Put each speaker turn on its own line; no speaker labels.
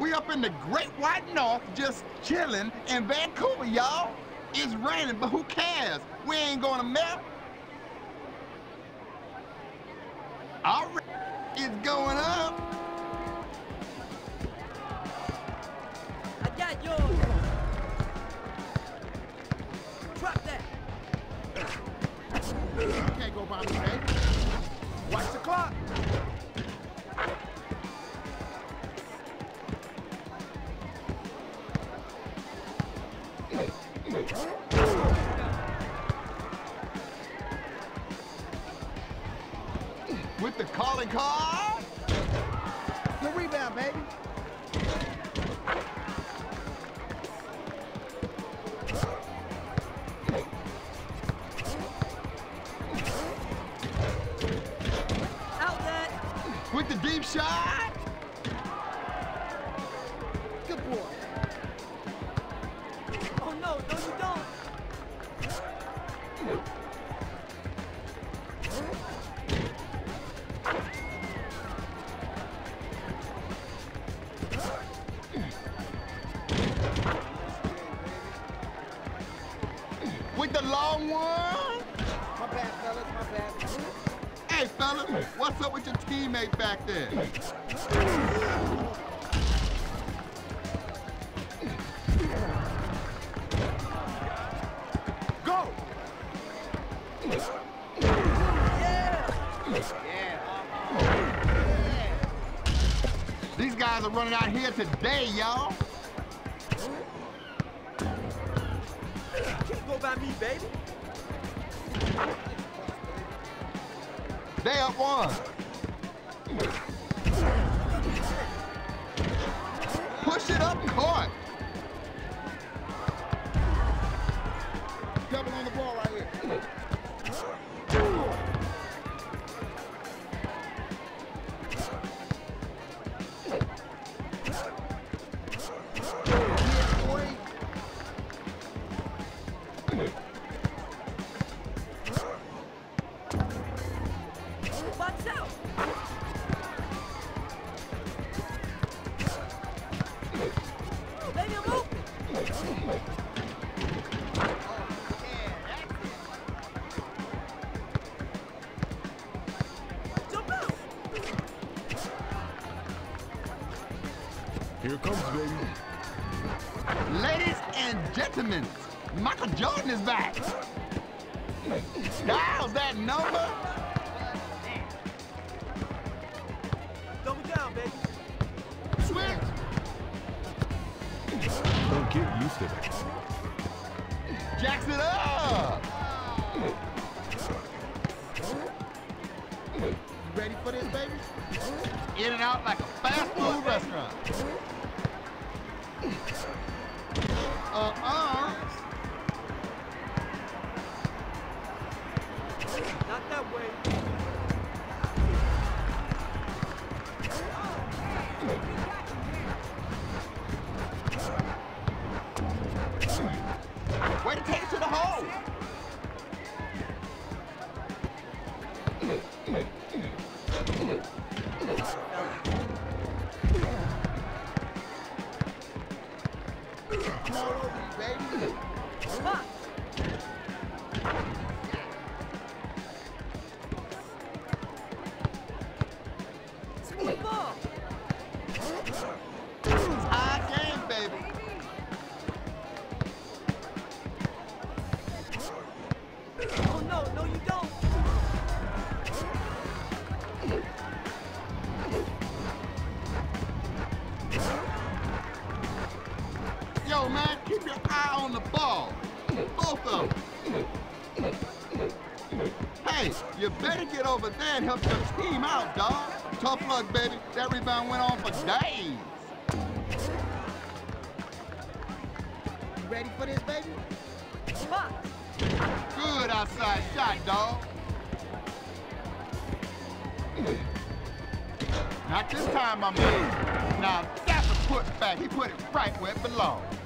We up in the Great White North just chilling in Vancouver, y'all. It's raining, but who cares? We ain't gonna melt. All right, it's going up.
I got yours. Drop that.
You can't go by me, baby. Watch the clock.
With the calling card.
Good rebound, baby.
Out that.
With the deep shot. With the long one.
My bad, fellas, my bad.
Hey, fellas, what's up with your teammate back there?
Go!
Guys are running out here today, y'all.
Can't go by me, baby.
They up one. Push it up court.
Double on the ball right here.
Here comes, baby.
Ladies and gentlemen, Michael Jordan is back. Dials that number.
Throw me down, baby.
Switch.
Don't get used to that.
Jacks it up.
You ready for this, baby?
In and out like a fast food restaurant. Uh-uh.
Not that way.
Way to take it to the hole.
Come on over, baby.
Yo, man, keep your eye on the ball. Both of them. Hey, you better get over there and help your team out, dog. Tough luck, baby. That rebound went on for days.
You ready for this, baby?
Pop.
Good outside shot, dog. Not this time, my man. Now, that's a put back. He put it right where it belongs.